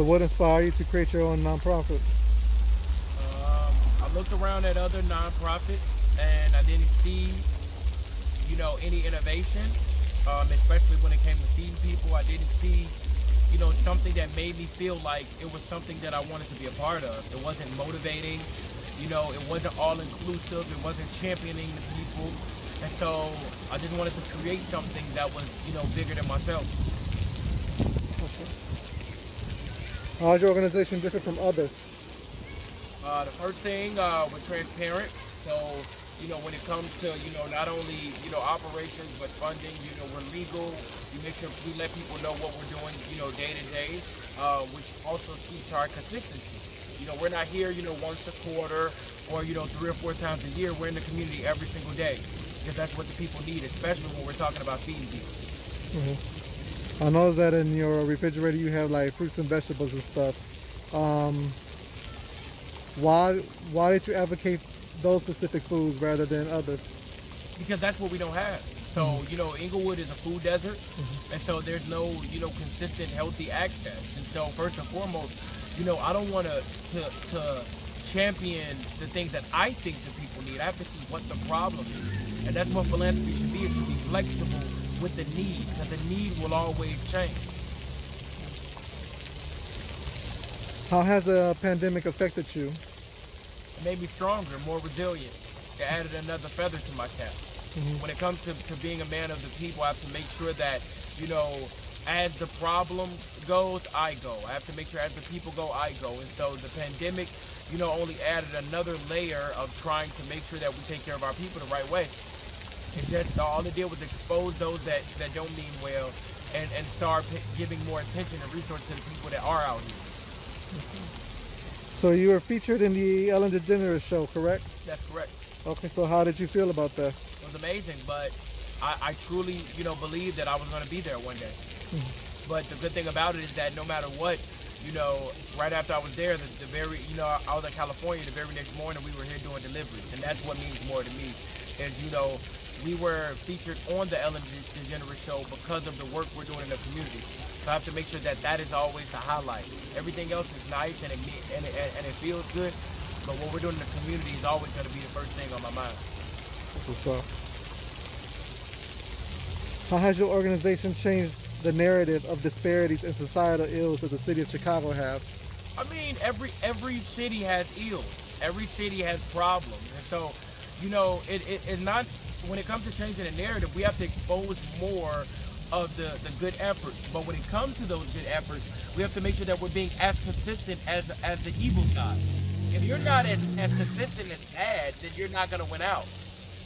So what inspired you to create your own nonprofit? Um, I looked around at other nonprofits and I didn't see, you know, any innovation, um, especially when it came to feeding people. I didn't see, you know, something that made me feel like it was something that I wanted to be a part of. It wasn't motivating, you know, it wasn't all inclusive, it wasn't championing the people. And so I just wanted to create something that was, you know, bigger than myself. How is your organization different from others? Uh, the first thing, uh, we're transparent. So, you know, when it comes to, you know, not only, you know, operations, but funding, you know, we're legal. We make sure we let people know what we're doing, you know, day to day, uh, which also speaks to our consistency. You know, we're not here, you know, once a quarter or, you know, three or four times a year. We're in the community every single day because that's what the people need, especially when we're talking about feeding people. Mm -hmm. I know that in your refrigerator you have like fruits and vegetables and stuff. Um, why why did you advocate those specific foods rather than others? Because that's what we don't have. So mm-hmm. you know, Englewood is a food desert, mm-hmm. and so there's no you know consistent healthy access. And so first and foremost, you know, I don't want to to champion the things that I think the people need. I have to see what the problem is, and that's what philanthropy should be: is to be flexible with the need, because the need will always change. How has the pandemic affected you? It made me stronger, more resilient. It added another feather to my cap. Mm -hmm. When it comes to, to being a man of the people, I have to make sure that, you know, as the problem goes, I go. I have to make sure as the people go, I go. And so the pandemic, you know, only added another layer of trying to make sure that we take care of our people the right way. And just all it did was expose those that, that don't mean well and, and start giving more attention and resources to the people that are out here. So you were featured in the Ellen DeGeneres show, correct? That's correct. Okay, so how did you feel about that? It was amazing, but I, I truly, you know, believed that I was going to be there one day. Mm -hmm. But the good thing about it is that no matter what, you know, right after I was there, the, the, very, you know, I was in California. The very next morning, we were here doing deliveries, and that's what means more to me. Is you know, we were featured on the Ellen DeGeneres show because of the work we're doing in the community. So I have to make sure that that is always the highlight. Everything else is nice and it, and it, and it feels good, but what we're doing in the community is always going to be the first thing on my mind. What's up? How has your organization changed the narrative of disparities and societal ills that the city of Chicago have? I mean, every every city has ills. Every city has problems, and so you know, it, it, it's not when it comes to changing the narrative, we have to expose more of the, the good efforts. But when it comes to those good efforts, we have to make sure that we're being as consistent as as the evil side. If you're not as, as consistent as bad, then you're not going to win out.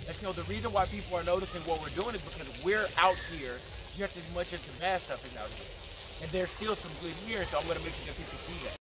And so the reason why people are noticing what we're doing is because we're out here just as much as the bad stuff is out here. And there's still some good here, so I'm to make sure that people see that.